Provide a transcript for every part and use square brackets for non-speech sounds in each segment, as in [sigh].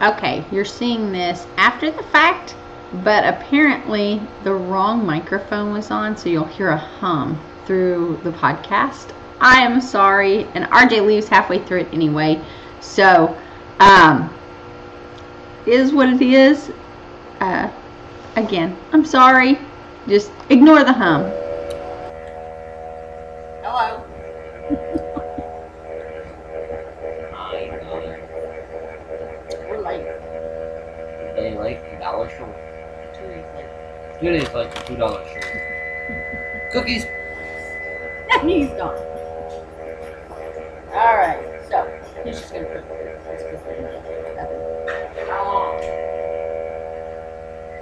Okay, you're seeing this after the fact, but apparently the wrong microphone was on, so you'll hear a hum through the podcast. I am sorry, and RJ leaves halfway through it anyway. So, um, is what it is. Uh, again, I'm sorry. Just ignore the hum. Hello. We're late. Day late, a dollar short. Two days Two days late, two dollars short. Cookies. [laughs] He's gone. Alright, so he's just gonna put How long?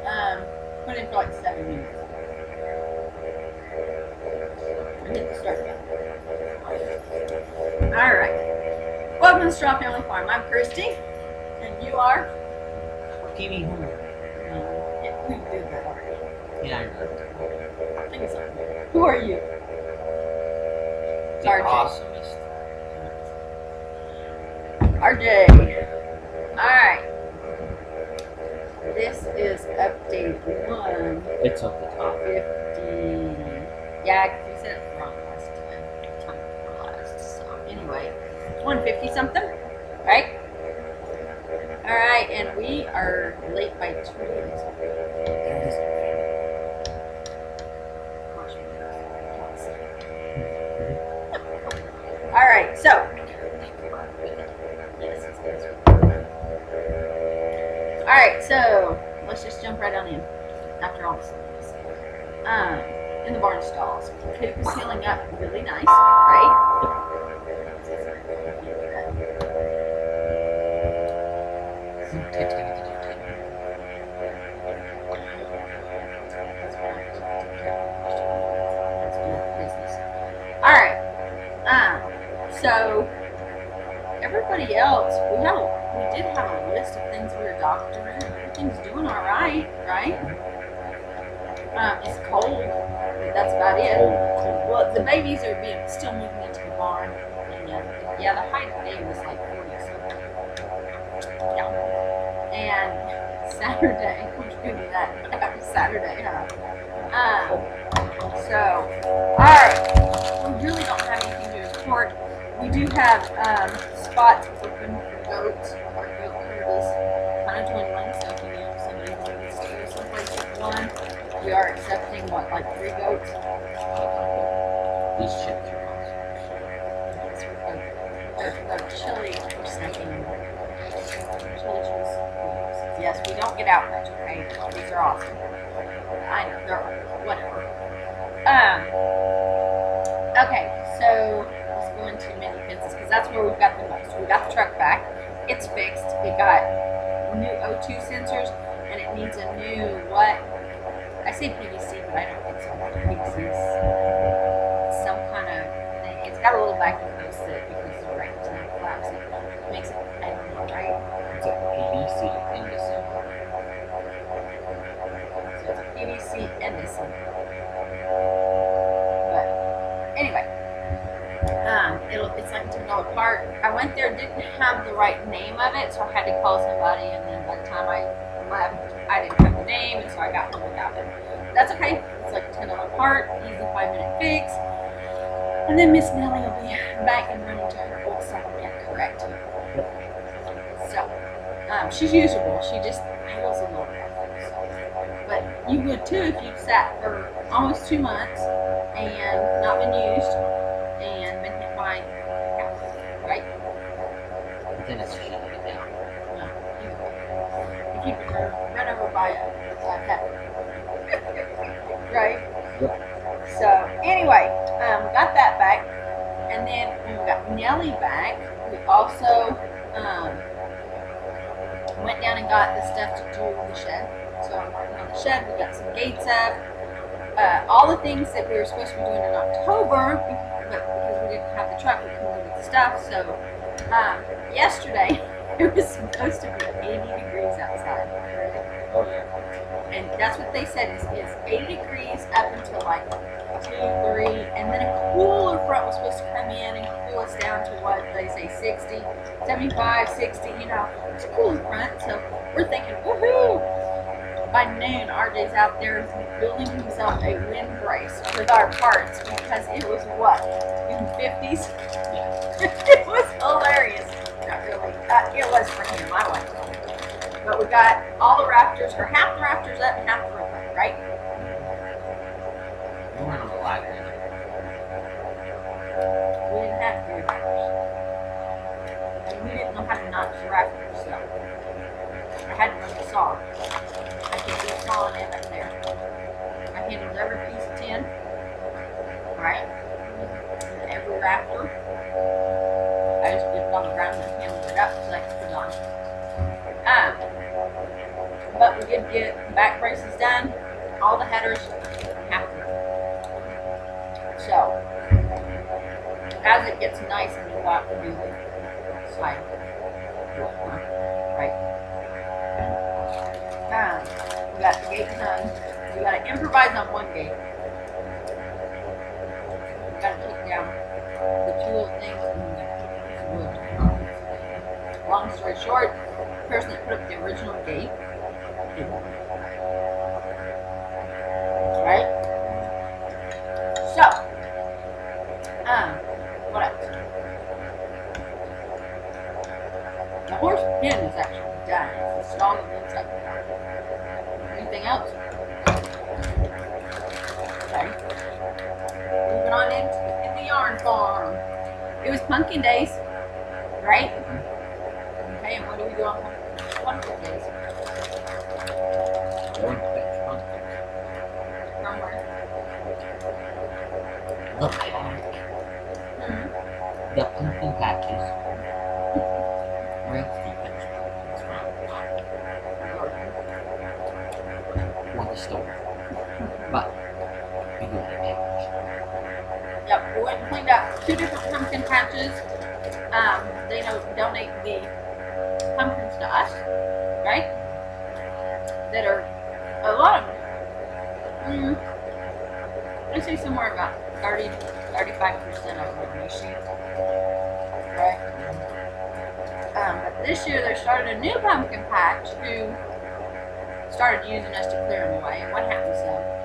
Um, put in for like seven minutes. And hit the start button. Alright. Welcome to Straw Family Farm. I'm Christy. And you are? Kiwi Homer. Uh, yeah, we did that already. Yeah, I know. I think it's. Who are you? RJ. awesomest. RJ. Alright. This is update one. It's up the top. Yeah, you said it wrong last time. Time before last. So, anyway, 150 something, right? Alright, and we are late by two days. So. Alright, so let's just jump right on in after all this. Um, in the barn stalls. Coop is healing up really nice, right? Doing all right, right? Um, it's cold. but That's about it. Cold, cold. Well, the babies are being still moving into the barn, and yeah, yeah, the height today was like forty something. Yeah. And Saturday, [laughs] could be that that [laughs] Saturday, huh? Um, so, all right, we really don't have anything to report. We do have um, spots open for goats. Our goat herd is kind of dwindling, we are accepting what, like three goats. These chips are awesome. They're, they're chili or something. Chili cheese. Yes, we don't get out much, okay? These are awesome. I know, they're whatever. Um, okay, so let's go into mini fences because that's where we've got the most. We got the truck back. It's fixed. It got new O2 sensors I say PVC, but I don't think so. PVC is some kind of thing. It's got a little vacuum hose that because the right is not collapsing. It makes it, I don't know, right? It's a PVC in. So it's a PVC Edison. But anyway, um, it'll, it's like a ten dollar part. I went there, didn't have the right name of it, so I had to call somebody, and then by the time I left, I didn't have the name, and so I got home without it. That's okay. It's like a ten dollar part, easy five minute fix. And then Miss Nellie will be back and running to her old stuff again, correct? So, um, she's usable. She just idles a little bit. But you would too if you'd sat for almost two months and not been used right? So, anyway, um, got that back. And then we got Nellie back, we also um, went down and got the stuff to do the shed. So I'm on the shed. We got some gates up. Uh, all the things that we were supposed to be doing in October, but because we didn't have the truck, we couldn't the stuff. So um, yesterday, [laughs] it was supposed to be 80 degrees outside. Oh yeah. And that's what they said is, is 80 degrees up until like 2, 3, and then a cooler front was supposed to come in and cool us down to what they say 60, 75, 60, you know, it's cool in front. So we're thinking, woohoo! By noon, RJ's out there building himself a wind brace with our parts because it was what? In 50s? [laughs] it was hilarious. Not really. Uh, it was for him. I liked it. But we've got all the rafters, or half the rafters up and half the roof up, right? We went on the ladder. We didn't have to. And we didn't know how to notch the rafters, so I had to run the saw. I could do sawing it up there. I handled every piece of tin, right? And every rafter. But we did get the back braces done, all the headers, the So, as it gets nice and to do the side right? Um, we got the gate done. We got to improvise on one gate. We got to take down the two little things. Long story short the person that put up the original gate right But we do have damage. Yep, we went and cleaned up two different pumpkin patches. Um, they donate the pumpkins to us, right? That are a lot of them. Mm, I say somewhere about 30, 35 percent of them are machine, right? Um, but this year they started a new pumpkin patch who started using us to clear them away. What happens then? [laughs]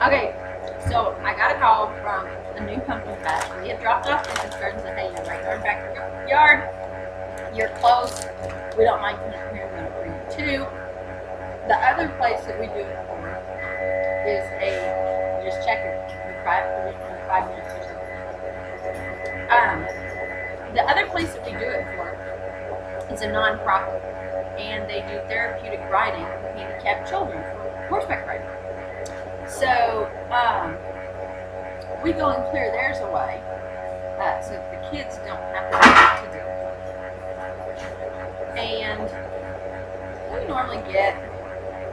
Okay, so I got a call from a new pumpkin patch. We had dropped off business cards and said, hey, your right yard back in your yard. You're close. We don't mind coming up here. We're going to bring you to. The other place that we do it for is a, just check it, your five, your five minutes or so. Um, the other place that we do it for is a non-profit, and they do therapeutic riding with handicapped children for horseback riding. So um, we go and clear theirs away, uh, so the kids don't have to do it. And we normally get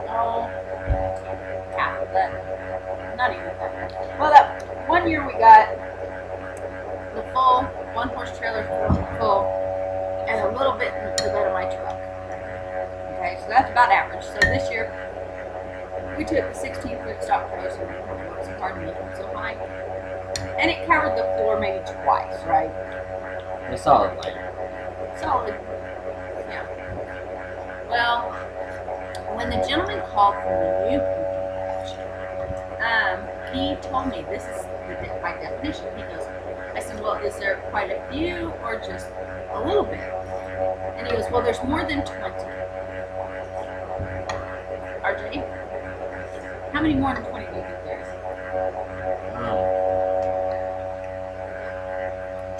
oh half of that, not even that. Well, that one year we got the full one horse trailer full a little bit the bed of my truck. Okay, so that's about average. So this year we took the 16 foot stock trailer, so we worked so to make them so high, and it covered the floor maybe twice, right? The solid light. Solid. Yeah. Well, when the gentleman called for the new um, he told me this is by definition. He goes, I said, well, is there quite a few or just a little bit? And he goes, well, there's more than 20. RJ, how many more than 20 do you think?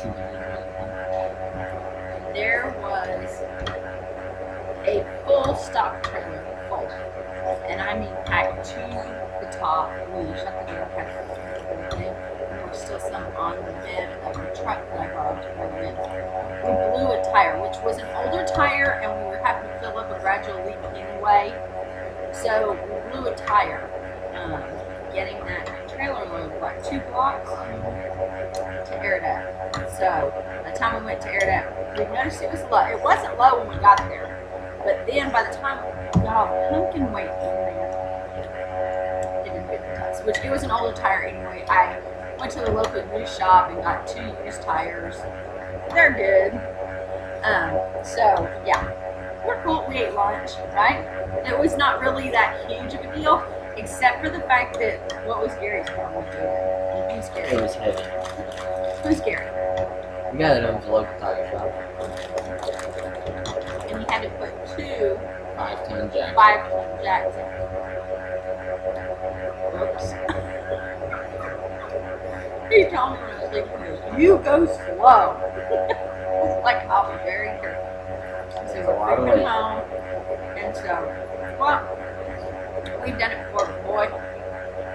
Two hundred there was a full stock trailer full. And I mean packed to the top. Shut the still some on the bed of the truck that I borrowed to bring in. We blew a tire, which was an older tire, and we were having to fill up a gradual leak anyway. So we blew a tire. Um, getting that trailer load, what, two blocks to air it. So by the time we went to air it we noticed it was low. It wasn't low when we got there, but then by the time we got all the pumpkin weight in there, it didn't fit the tires, which blow tire anyway. I went to the local used shop and got two used tires. They're good. Um, so yeah, we're cool. We ate lunch, right? It was not really that huge of a deal, except for the fact that what was Gary's problem? Who's It Gary? was heavy. Who's Gary? The guy that owns the local tire shop. And he had to put two Five ton jack. five ton jacks he told me when I was leaving, he goes, you go slow. I [laughs] like, I'll be very careful. So That's a lot of we're weight. home. And so, well, we've done it before, but boy,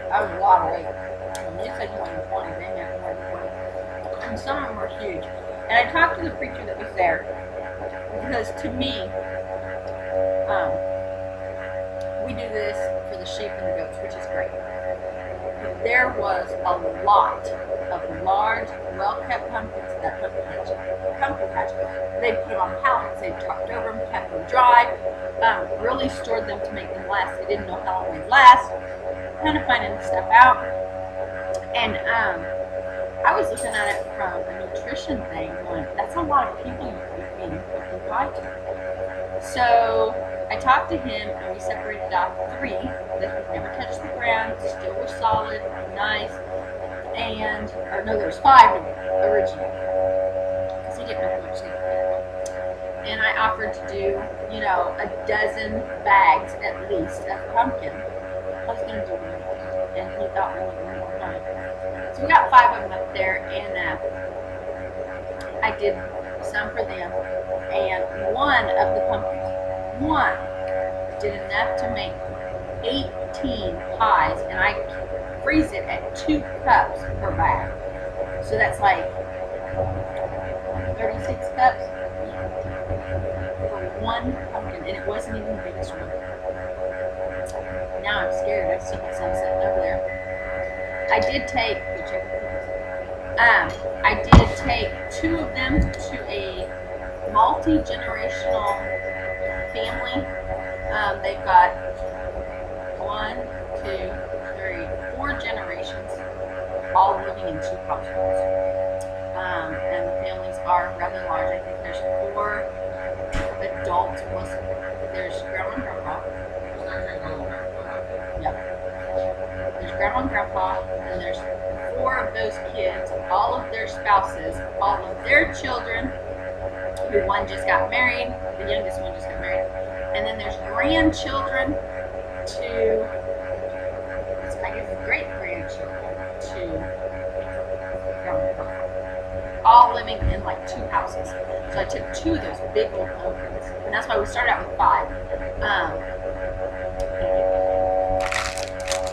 that was a lot of weight. And you said more than 20, they meant more than 20. And some of them were huge. And I talked to the preacher that was there because to me, um, we do this for the sheep and the goats, which is great. There was a lot of large, well-kept pumpkins at that pumpkin patch. Pumpkin patch. They put them on pallets, they trucked over them, kept them dry, um, really stored them to make them last. They didn't know how long they'd last. Kind of finding stuff out. And um, I was looking at it from a nutrition thing, going, that's a lot of people you could be feeding pumpkin pie to. So I talked to him and we separated off three that had never touched the ground, still were solid, nice, and, or no, there was five original, because he didn't know much. And I offered to do, you know, a dozen bags at least of pumpkin. Was going to do and he thought we wanted more money. So we got five of them up there, and uh, I did some for them, and one of the pumpkins, one did enough to make 18 pies, and I freeze it at two cups per bag. So that's like 36 cups for one pumpkin, and it wasn't even the biggest one. Now I'm scared. I see the sun sitting over there. I did take, um, I did take two of them to a multi-generational family. Um, they've got one, two, three, four generations, all living in two households. Um, and the families are rather large. I think there's four adults. Plus, there's grandma and grandpa. Yep. There's grandma and grandpa, and there's four of those kids, all of their spouses, all of their children, who one just got married, the youngest one just got married, and then there's grandchildren to, I guess, great grandchildren to. All living in like two houses. So I took two of those big old pumpkins, and that's why we started out with five. Um,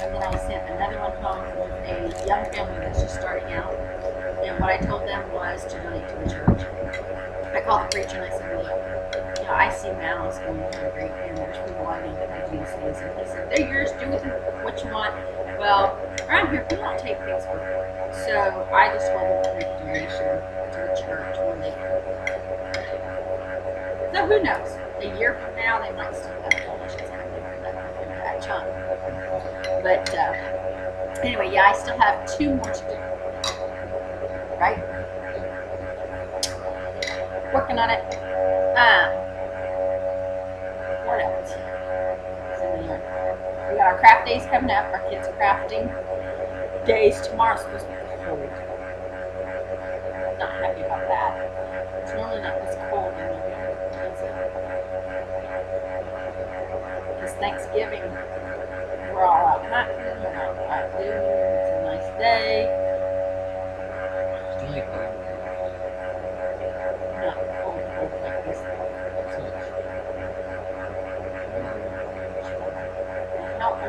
and then I sent another one home with a young family that's just starting out. And what I told them was to donate to the church. I called the preacher and I said, look, you know, I see malice going hungry and there's people wanting to do these things. And he said, they're yours, do with them what you want. Well, around here, we don't take things for free. So I just them to make a donation to the church when they come. So who knows? A year from now, they might still have donations happening for that, that chunk. But uh, anyway, yeah, I still have two more to do. Working on it. Um, what else? We got our craft days coming up. Our kids are crafting days. Tomorrow's supposed to be cold. Not happy about that. It's normally not this cold in is Thanksgiving, we're all out hunting, we're out doing,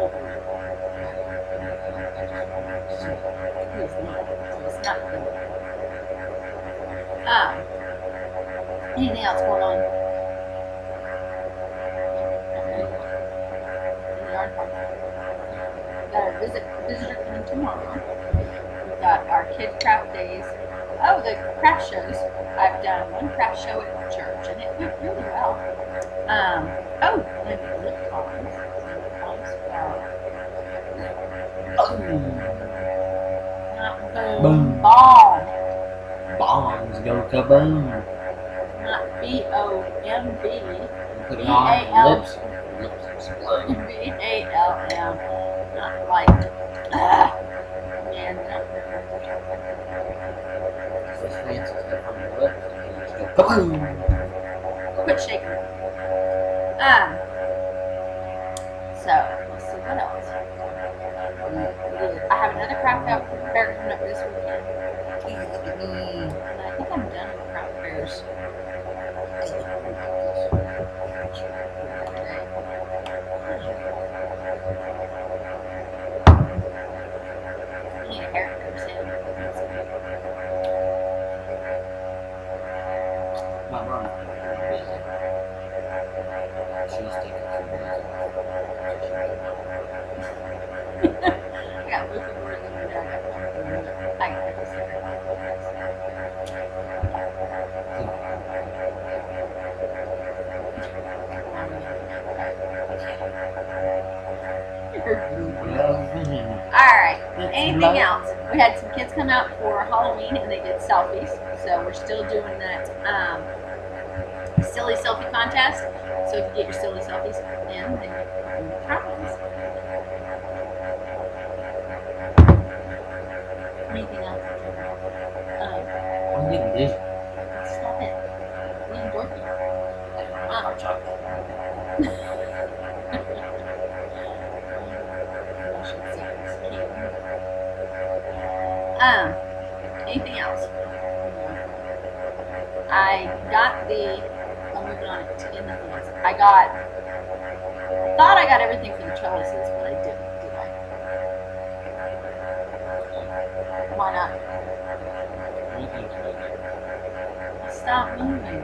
Um, anything else going on? Park? Got a visit, visitor coming tomorrow. We've got our kid craft days. Oh, the craft shows. I've done one craft show and you anything else? We had some kids come out for Halloween and they did selfies. So we're still doing that um, silly selfie contest. So if you get your silly selfies in, then you can prizes. The. I'm moving on to in the things. I got. Thought I got everything for the trellises, but I didn't. Did I? Why not? Stop moving.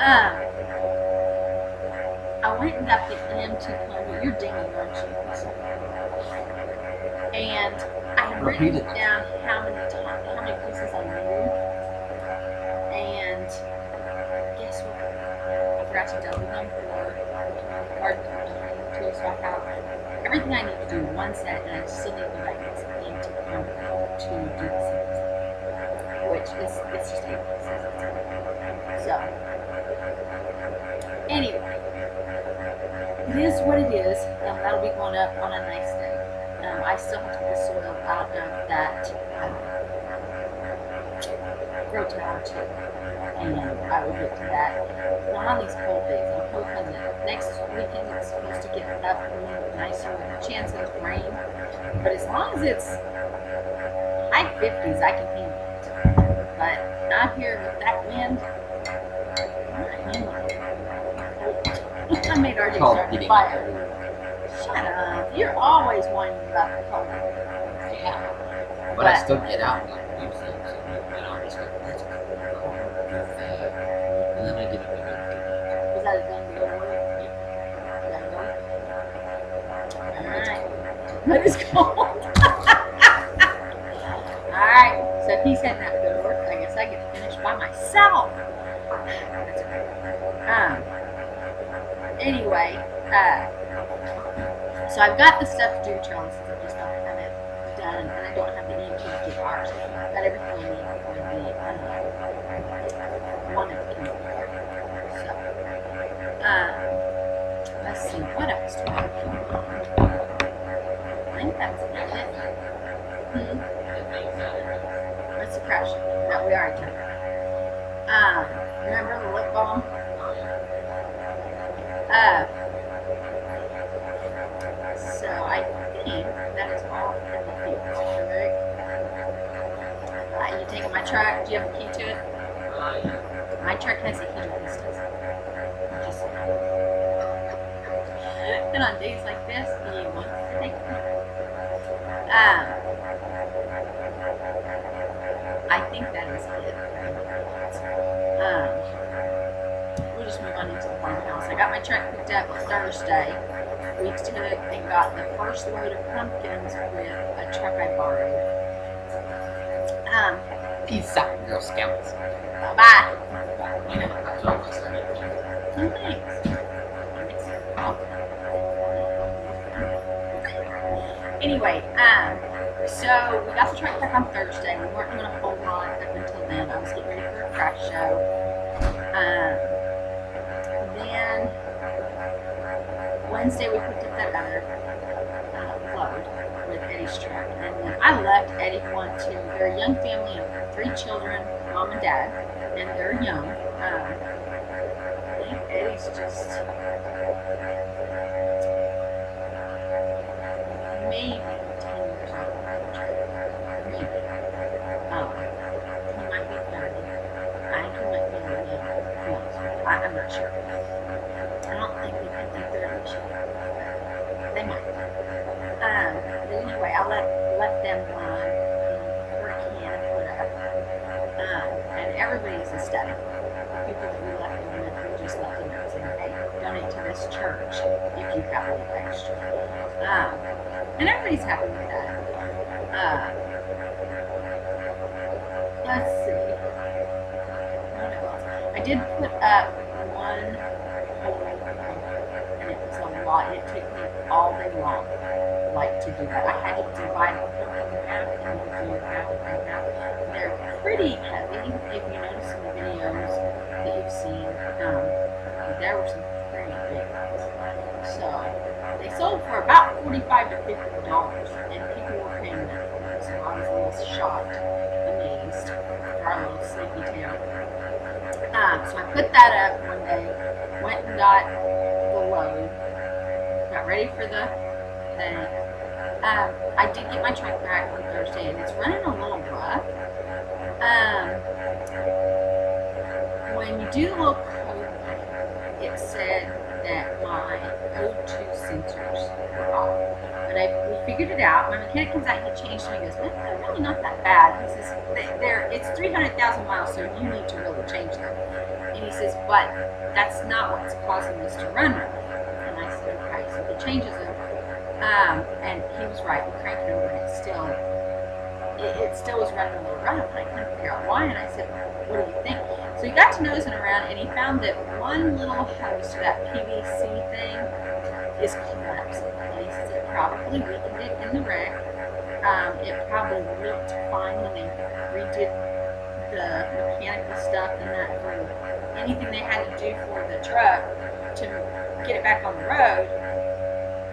Um, I went and got the M2 plumber. You're dinging, aren't you? And I had Repeat written it. down I have everything I need to do one set, and I still need the magnets into plumber to do the same which is it's just. So anyway, it is what it is. Um, that'll be going up on a nice day. Um, I still have to get the soil out of that um, grow tower too, and I will get to that. Not on these cold days. I'm hoping that next weekend it's supposed to get up a little nicer with a chance of rain. But as long as it's high 50s, I can handle it. But out here with that wind, not. I made RJ start the fire. Shut up. You're always whining about the cold. Yeah. But But- I still get out anyway, uh, so I've got the stuff to do trellises, I just don't have it done, and I don't have the EMT to get ours. I've got everything I need Peace out, Girl Scouts. bye. So I'm just like, thanks. Anyway, um, So we got the truck back on Thursday. We weren't doing a whole lot up until then. I was getting ready for a crash show. Um, then Wednesday we picked up that other uh, load with Eddie's truck, and then I left Eddie one to. They're a young family of three children, mom and dad, and they're young. Um, I think Eddie's just maybe 10 years old. Maybe. Um, he might be 30. I think he might? I, I'm not sure. I don't think we can think they're year. They might. Um, anyway, I let, left them one everybody's ecstatic. People who left them with, we just left them notes saying, hey, donate to this church if you have a little extra. Um, and everybody's happy with that. Uh, let's see. I did put up one and it was a lot. It took me all day long, like to do that. I had to divide the whole thing and do and. They're pretty sleepy town. Um, so I put that up one day, went and got the load, got ready for the thing. Um, I did get my truck back on Thursday, and it's running a little rough. Um, when you do code, it said that my O2 sensors were off. But I figured it out. My mechanic comes out, he changed them. He goes, well, they're really not that bad. He says, "They- they're, it's 300,000 miles, so you need to really change them. And he says, but that's not what's causing this to run. And I said, okay. So he changes them. Um, and he was right. We cranked it over, and it still, it, it still was running a little rough. And I couldn't figure out why. And I said, what do you think? So he got to nosing around, and he found that one little hose to that PVC thing is collapsing. And he it probably weakened it in the wreck. Um, it probably looked fine when they redid the mechanical stuff and that anything they had to do for the truck to get it back on the road.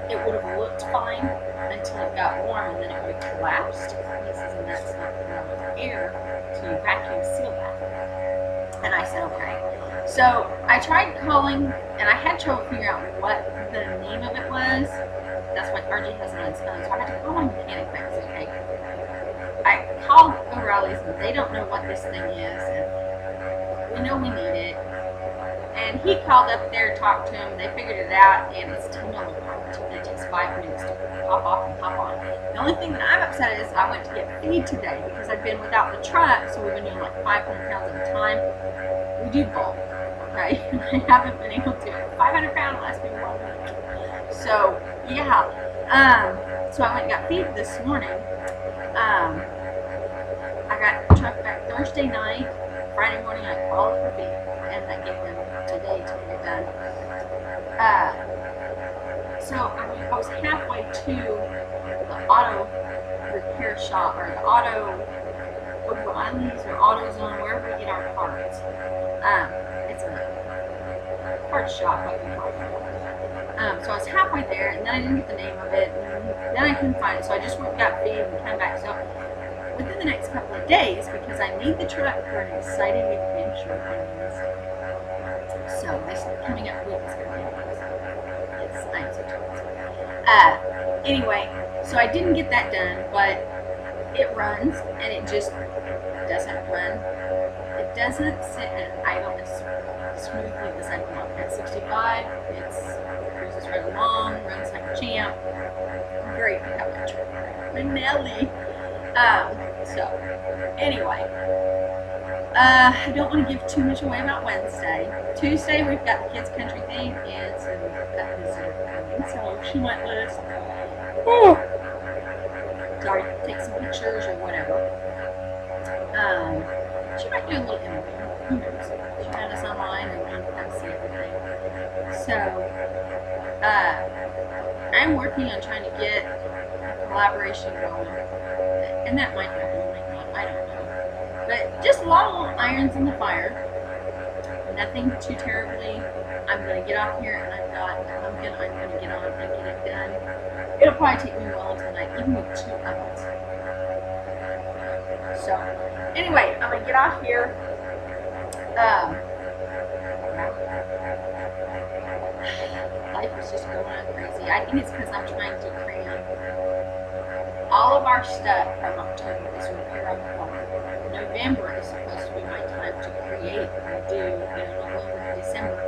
It would have looked fine until it got warm and then it would have collapsed. He says, and that's not enough air to vacuum seal that. And I said, okay. So I tried calling, and I had trouble figuring out what the name of it was. That's what RJ has on his phone. So I had to call my mechanic back okay. I called O'Reilly's, and they don't know what this thing is, and we know we need it. And he called up there, talked to him, they figured it out, and it's ten dollar. And it takes five minutes to pop off and pop on. The only thing that I'm upset is I went to get feed today because I've been without the truck, so we've been doing like 500 pounds at a time. We do bulk, okay? [laughs] I haven't been able to. 500 pound last week. So yeah, um, so I went and got feed this morning. Um, I got truck back Thursday night. Friday morning I called for feed, and I gave them today to get it done. Uh, so I, was halfway to the auto repair shop or the auto O'Reilly's or AutoZone, wherever we get our parts. Um, it's a Hartford. Um, so I was halfway there, and then I didn't get the name of it, and then I couldn't find it. So I just went got feed and came back. So within the next couple of days, because I need the truck for an exciting adventure. So this coming up week is going to be amazing. It's excited. Uh, anyway, so I didn't get that done, but it runs, and it just doesn't run. It doesn't sit and idle as smoothly as I want. At 65, it's cruises right along, runs like a champ. Great truck. Nellie. Um, so, anyway, uh, I don't want to give too much away about Wednesday. Tuesday, we've got the kids' country thing, and so we've got visitor coming, so she might let us, sorry, take some pictures or whatever. Um, she might do a little interview. She had us online and wanted to come see everything. So, uh, I'm working on trying to get a collaboration going, and that might happen, might not, I don't know. But just a lot of irons in the fire. Nothing too terribly. I'm gonna get off here, and I've got. I'm gonna. I'm gonna get on and get it done. It'll probably take me well into the night, even with two ovens. So, anyway, I'm gonna get off here. Um, life is just going on crazy. I think it's because I'm trying to cram all of our stuff from October is repair on the. November is supposed to be my time to create and do, know, November, December,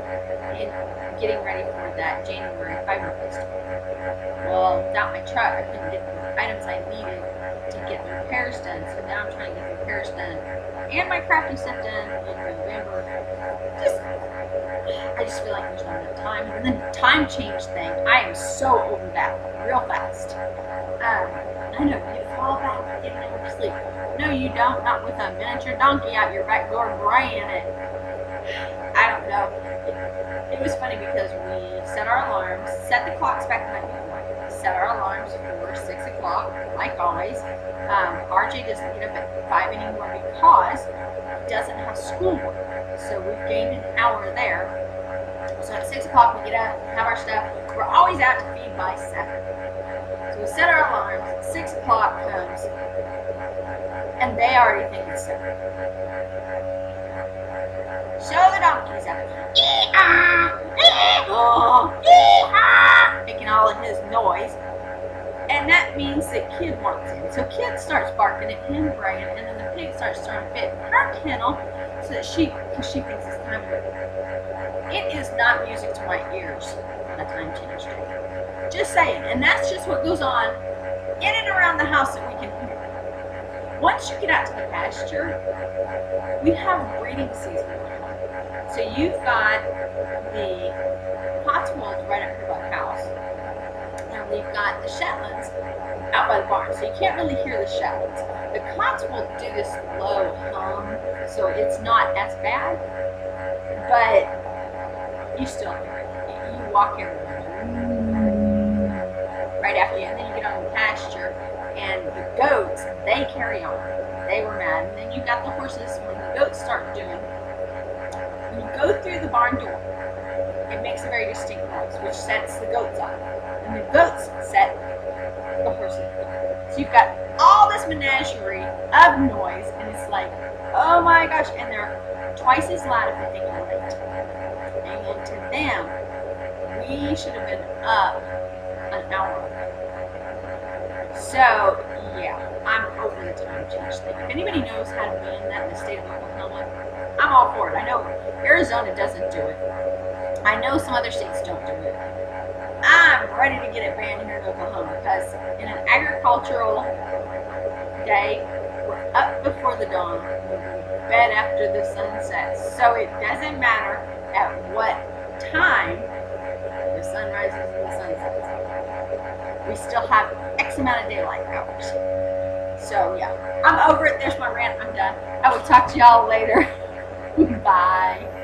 getting ready for that January fiber festival. Well, without my truck, I couldn't get the items I needed to get the repairs done. So now I'm trying to get the repairs done and my crafting stuff done in November. Just, I just feel like there's not enough time. And then the time change thing, I am so over that real fast. Um, I know you fall back and get an sleep. No, you don't. Not with a miniature donkey out your back door braying it. I don't know. It, it was funny because we set our alarms, set the clocks back to like set our alarms for 6 o'clock, like always. Um, RJ doesn't get up at 5 anymore because he doesn't have schoolwork. So we've gained an hour there. So at 6 o'clock, we get up, have our stuff. We're always out to feed by 7. So we set our alarms, 6 o'clock comes, and they already think it's 7 Making all of his noise. And that means that Kid wants in. So Kid starts barking at him, braying, and then the pig starts throwing a fit her kennel so that she, because she thinks it's time for it. it is not music to my ears, a time change. Just saying. And that's just what goes on in and around the house that we can hear. Once you get out to the pasture, we have breeding season. So you've got the Cotswolds right up here by the house. And we've got the Shetlands out by the barn. So you can't really hear the Shetlands. The Cotswolds do this low hum, so it's not as bad. But you still hear it. You- walk everywhere. Right after you, and then you get on the pasture, and the goats, they carry on. They were mad. And then you got the horses, when the goats start doing, you go through the barn door, it makes a very distinct noise, which sets the goats off. And the goats set the horses off. So you've got all this menagerie of noise, and it's like, oh my gosh, and they're twice as loud if they think you're late. And to them, we should have been up an hour. So, yeah, I'm over the time change thing. If anybody knows how to be in that in the state of Oklahoma, I'm all for it. I know Arizona doesn't do it. I know some other states don't do it. I'm ready to get it banned here in Oklahoma because in an agricultural day, we're up before the dawn, bed after the sun sets. So it doesn't matter at what time the sun rises and the sun sets. We still have X amount of daylight hours. So yeah, I'm over it. There's my rant. I'm done. I will talk to y'all later. [laughs] Bye.